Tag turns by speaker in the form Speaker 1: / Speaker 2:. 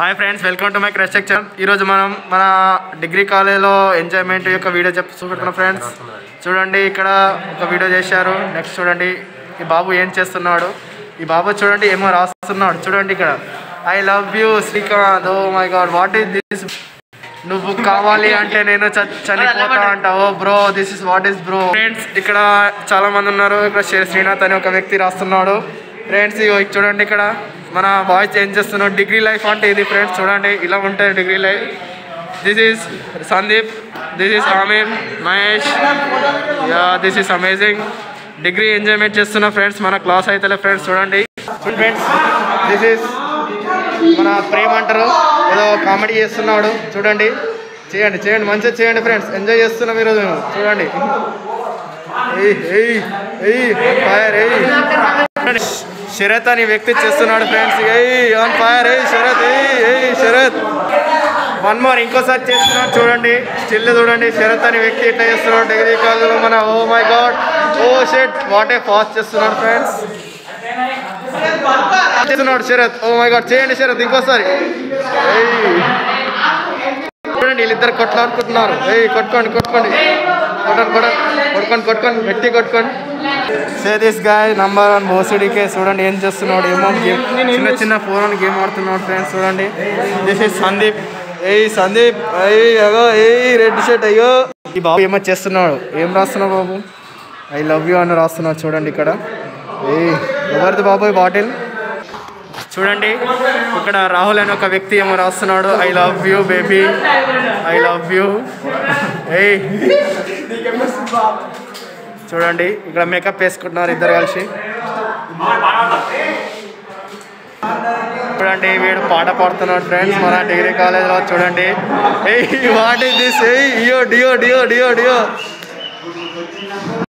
Speaker 1: Hi friends welcome to my crush section ఈరోజు మనం మన డిగ్రీ కాలేజ్లో ఎంజాయ్మెంట్ యొక్క వీడియో చెప్పి చూపెట్టుకున్నాం ఫ్రెండ్స్. చూడండి ఇక్కడ ఒక వీడియో చేశారు. నెక్స్ట్ చూడండి ఈ బాబు ఏం చేస్తున్నాడు? ఈ బాబు చూడండి ఏమో రాస్తున్నాడు. చూడండి ఇక్కడ. I love you Srikanth. Oh my god what is this? నువ్వు కావాలి అంటే నేను చ- చనిపోతా అంటావు. Bro this is what is bro. Friends ఇక్కడ చాలా మంది ఉన్నారు. ఇక్కడ శ్రీ- శ్రీనాథ్ అనే ఒక వ్యక్తి రాస్తున్నాడు. ఫ్రెండ్స్ ఇగో ఇది చూడండి ఇక్కడ మన బాయ్స్ ఏం చేస్తున్నాం డిగ్రీ లైఫ్ అంటే ఇది ఫ్రెండ్స్ చూడండి ఇలా ఉంటాయి degree life this is Sandeep this is Aamir Mahesh yeah this is amazing degree enjoyment చేస్తున్న ఫ్రెండ్స్ మన క్లాస్ అయితే ఫ్రెండ్స్ చూడండి. ఫ్రెండ్స్ దిస్ ఈస్ మన ప్రేమ్ అంటారు. ఏదో కామెడీ చేస్తున్నాడు. చూడండి చేయండి చేయండి మంచిగా చేయండి ఫ్రెండ్స్ ఎంజాయ్ చేస్తున్నాం ఈరోజు మేము. చూడండి. ఏయ్, శరత్ అని వ్యక్తి చేస్తున్నాడు ఫ్రెండ్స్. ఏయ్ ఆన్ ఫైర్ ఏయ్ శరత్ ఏయ్ ఏయ్ శరత్. వన్ మోర్ ఇంకోసారి చేస్తున్నాడు చూడండి. స్టిల్ చూడండి శరత్ అని వ్యక్తి ఎట్లా చేస్తున్నాడు డిగ్రీ కాలేజీలో మన ఓ my god oh shit what a fast చేస్తున్నాడు ఫ్రెండ్స్. చేస్తున్నాడు శరత్. ఓ మై గాడ్ చేయండి శరత్ ఇంకోసారి. ఏయ్. చూడండి వీళ్ళిద్దరు కొట్లాడుకుంటున్నారు. ఏయ్ కొట్టుకోండి కొట్టుకోండి. గట్టి కొట్టుకోండి say this guy number one బోసిడికే చూడండి ఏం చేస్తున్నాడు ఏమో గేమ్ చిన్న చిన్న ఫోన్ గేమ్ ఆడుతున్నాడు ఫ్రెండ్స్ చూడండి. దిస్ ఇస్ సందీప్ ఏయ్ సందీప్ అగో ఏయ్ రెడ్ షర్ట్ అయ్యో. ఈ బాబు ఏమో చేస్తున్నాడు? ఏం రాస్తున్నావు బాబు? ఐ లవ్ యూ అని రాస్తున్నాడు చూడండి ఇక్కడ. ఏయ్ ఎవరిది బాబు ఈ బాటిల్? చూడండి ఇక్కడ రాహుల్ అనే ఒక వ్యక్తి ఏమో రాస్తున్నాడు. I love you baby I love you ఏయ్ చూడండి ఇక్కడ మేకప్ వేసుకుంటున్నారు ఇద్దరు కలిసి. చూడండి వీడు పాట పాడుతున్నాడు ఫ్రెండ్స్ మన డిగ్రీ కాలేజ్లో చూడండి. ఏయ్ వాట్ ఇస్ దిస్ ఏయ్ డియో డియో డియో డియో డియో.